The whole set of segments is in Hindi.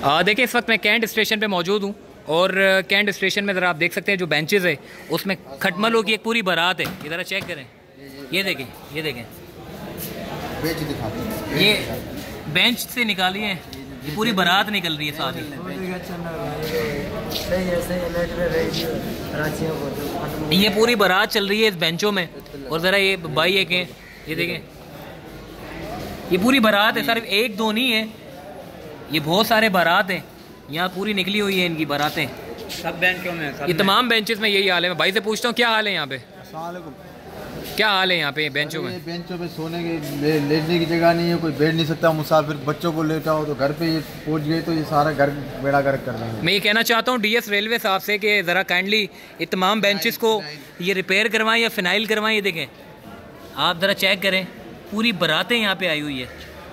देखिए इस वक्त मैं कैंट स्टेशन पे मौजूद हूँ और कैंट स्टेशन में ज़रा आप देख सकते हैं जो बेंचेस है उसमें खटमलों की एक पूरी बारात है। ये ज़रा चेक करें। ये देखें ये देखें। ये बेंच से निकाली है। ये पूरी बारात निकल रही है साथ ही ये पूरी बारात चल रही है इस बेंचों में। और ज़रा ये भाई एक हैं ये देखें। ये पूरी बारात है सर एक दो नहीं है। ये बहुत सारे बारात हैं। यहाँ पूरी निकली हुई है इनकी बारातें। सब बेंचों में सब ये तमाम बेंचेस में यही हाल है। मैं भाई से पूछता हूँ क्या हाल है यहाँ पे? क्या हाल है यहाँ पे बेंचों में? बेंचों पे सोने के ले, लेटने की जगह नहीं है कोई बैठ नहीं सकता मुसाफिर बच्चों को लेटा हो तो घर पे ये पहुँच गए तो ये सारा घर बेड़ा गर्क कर देंगे। मैं ये कहना चाहता हूँ डीएस रेलवे साहब से कि ज़रा काइंडली ये तमाम बेंचेस को ये रिपेयर करवाएँ या फिनाइल करवाएँ ये देखें। आप ज़रा चेक करें पूरी बरातें यहाँ पे आई हुई है।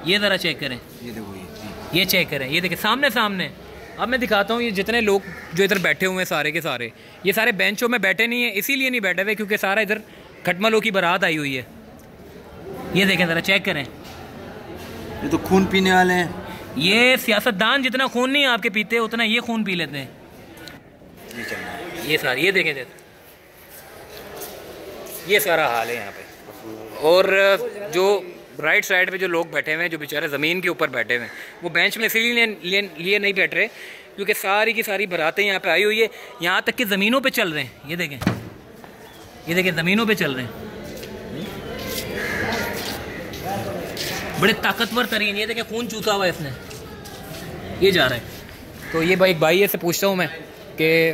ये ज़रा चेक करें। ये देखो ये चेक करें। ये देखें सामने सामने। अब मैं दिखाता हूँ ये जितने लोग जो इधर बैठे हुए हैं सारे के सारे। ये सारे बेंचों में बैठे नहीं है इसीलिए नहीं बैठे हुए क्योंकि सारा इधर खटमलों की बारात आई हुई है। ये देखें ज़रा चेक करें। ये तो खून पीने वाले हैं। ये सियासतदान जितना खून नहीं आपके पीते उतना ये खून पी लेते हैं। ये सारे ये देखें देख। ये सारा हाल है यहाँ पे। और जो राइट साइड पे जो लोग बैठे हुए हैं जो बेचारे ज़मीन के ऊपर बैठे हुए हैं वो बेंच में इसीलिए लिए, लिए नहीं बैठ रहे क्योंकि सारी की सारी बरातें यहाँ पे आई हुई है। यहाँ तक कि ज़मीनों पे चल रहे हैं। ये देखें। ये देखें ज़मीनों पे चल रहे हैं। बड़े ताकतवर तरीन। ये देखें खून चूसा हुआ है इसने। ये जा रहा है। तो ये भाई एक भाई से पूछता हूँ मैं कि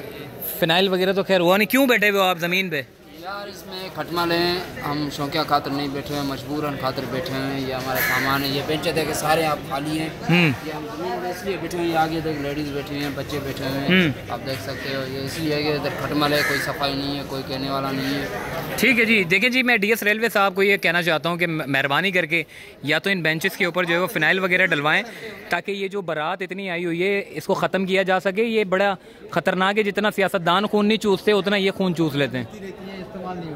फ़िनाइल वगैरह तो खैर हुआ नहीं। क्यों बैठे हुए आप ज़मीन पे? यार इसमें खटमल हैं। हम शौकिया खातर नहीं बैठे हैं मजबूरन खातर बैठे हैं। ये हमारा सामान है ये बेंच देखे सारे आप खाली हैं। हम्म। ये हम ज़मीन इसलिए बैठे हैं आगे देख लेडीज़ बैठी हुई हैं बच्चे बैठे हुए हैं। हम्म। आप देख सकते हो ये इसलिए है कि इधर खटमल है कोई सफ़ाई नहीं है कोई कहने वाला नहीं है। ठीक है जी देखिए जी मैं डीएस रेलवे साहब को ये कहना चाहता हूँ कि मेहरबानी करके या तो इन बेंचेस के ऊपर जो है वो फिनाइल वगैरह डलवाएँ ताकि ये जो बारात इतनी आई हुई है इसको ख़त्म किया जा सके। ये बड़ा ख़तरनाक है जितना सियासतदान खून नहीं चूसते उतना ये खून चूस लेते हैं। estão ali.